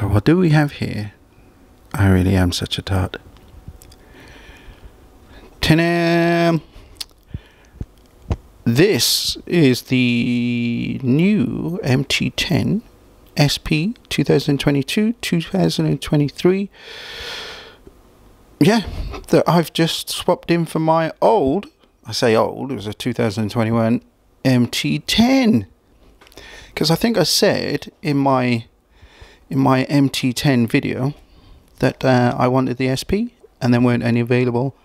So what do we have here? I really am such a tart. Ta-da! This is the new MT10 SP 2022 2023. Yeah, that I've just swapped in for my old, I say old, it was a 2021 MT10. Because I think I said in my in my MT10 video that uh, I wanted the SP and there weren't any available.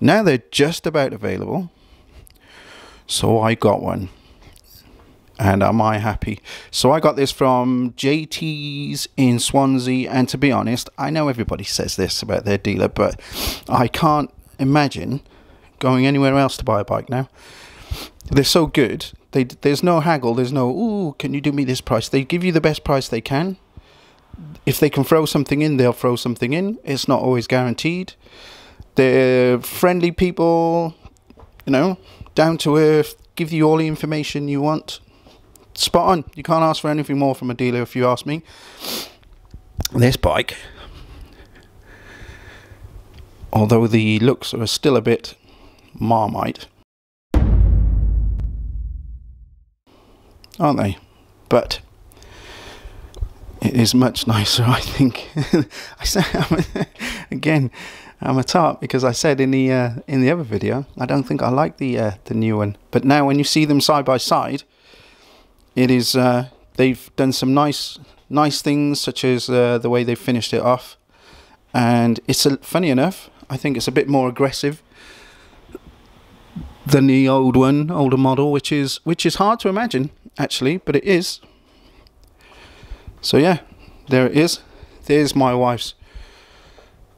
Now they're just about available. So I got one. And am I happy? So I got this from JT's in Swansea. And to be honest, I know everybody says this about their dealer, but I can't imagine going anywhere else to buy a bike now. They're so good. They, there's no haggle. There's no, ooh, can you do me this price? They give you the best price they can if they can throw something in, they'll throw something in. It's not always guaranteed. They're friendly people, you know, down to earth, give you all the information you want. Spot on. You can't ask for anything more from a dealer if you ask me. This bike, although the looks are still a bit marmite, aren't they? But it is much nicer, I think. I said again, I'm a tart because I said in the uh, in the other video I don't think I like the uh, the new one, but now when you see them side by side, it is uh, they've done some nice nice things such as uh, the way they've finished it off, and it's a, funny enough. I think it's a bit more aggressive than the old one, older model, which is which is hard to imagine actually, but it is. So yeah, there it is. There's my wife's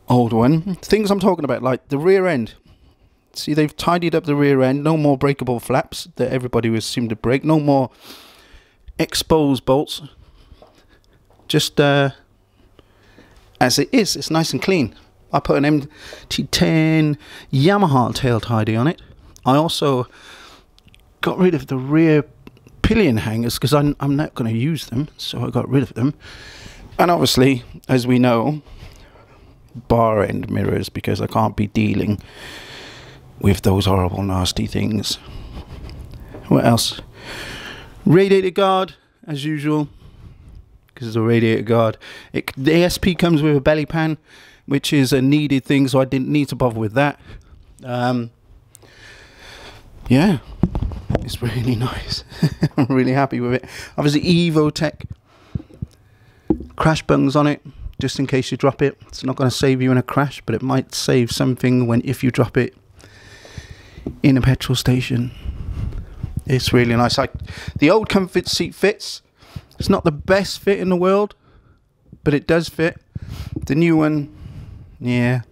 old one. Things I'm talking about, like the rear end. See, they've tidied up the rear end. No more breakable flaps that everybody was seemed to break. No more exposed bolts. Just uh, as it is. It's nice and clean. I put an MT10 Yamaha tail tidy on it. I also got rid of the rear pillion hangers because I'm, I'm not going to use them, so I got rid of them. And obviously, as we know, bar end mirrors because I can't be dealing with those horrible, nasty things. What else? Radiator guard, as usual, because it's a radiator guard. It, the SP comes with a belly pan, which is a needed thing, so I didn't need to bother with that. Um, yeah, it's really nice. I'm really happy with it. Obviously, Evotech crash bungs on it, just in case you drop it. It's not going to save you in a crash, but it might save something when if you drop it in a petrol station. It's really nice. Like the old comfort seat fits. It's not the best fit in the world, but it does fit. The new one, yeah.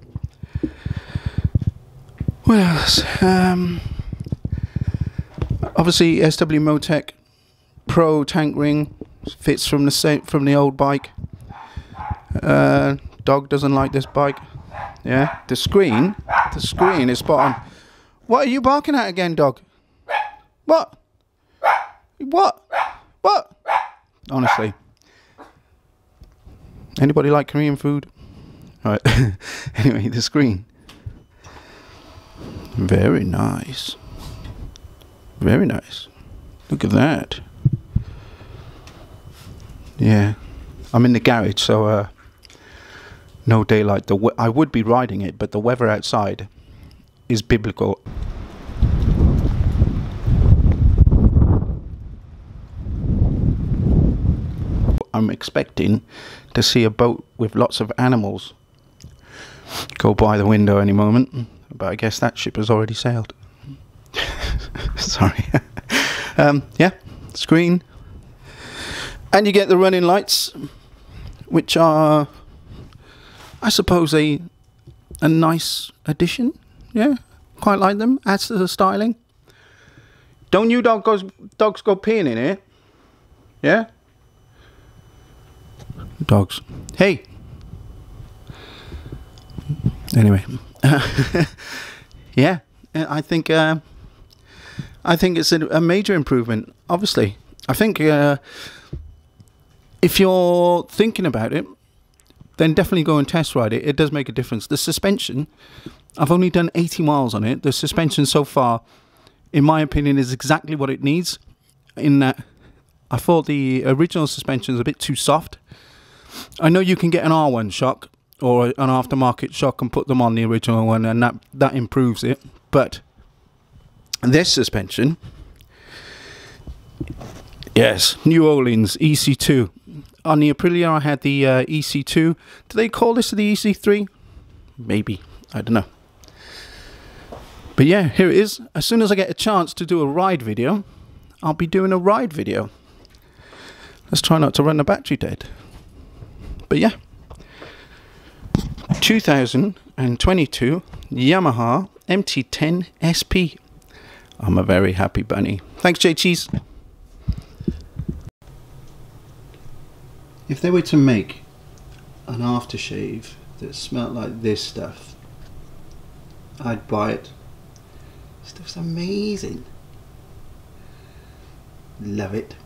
What else? Um, obviously SW-Motech Pro tank ring fits from the same from the old bike. Uh, dog doesn't like this bike. Yeah, the screen, the screen is spot on. What are you barking at again, dog? What? What? What? Honestly. Anybody like Korean food? All right. anyway, the screen. Very nice. Very nice. Look at that. Yeah. I'm in the garage, so uh, no daylight. The I would be riding it, but the weather outside is biblical. I'm expecting to see a boat with lots of animals go by the window any moment, but I guess that ship has already sailed. Sorry. um, yeah, screen. And you get the running lights, which are, I suppose, a a nice addition. Yeah, quite like them. Adds to the styling. Don't you dog goes, dogs go peeing in here? Yeah? Dogs. Hey! Anyway. yeah, I think... Uh, I think it's a, major improvement. Obviously, I think uh, if you're thinking about it, then definitely go and test ride it. It does make a difference. The suspension, I've only done 80 miles on it. The suspension so far, in my opinion, is exactly what it needs. In that, I thought the original suspension is a bit too soft. I know you can get an R1 shock or an aftermarket shock and put them on the original one, and that that improves it. But this suspension, yes, New Öhlins EC2. On the Aprilia, I had the uh, EC2. Do they call this the EC3? Maybe. I don't know. But yeah, here it is. As soon as I get a chance to do a ride video, I'll be doing a ride video. Let's try not to run the battery dead. But yeah. 2022 Yamaha MT10 SP. I'm a very happy bunny. Thanks, JT's. If they were to make an aftershave that smelled like this stuff, I'd buy it. Stuff's amazing. Love it.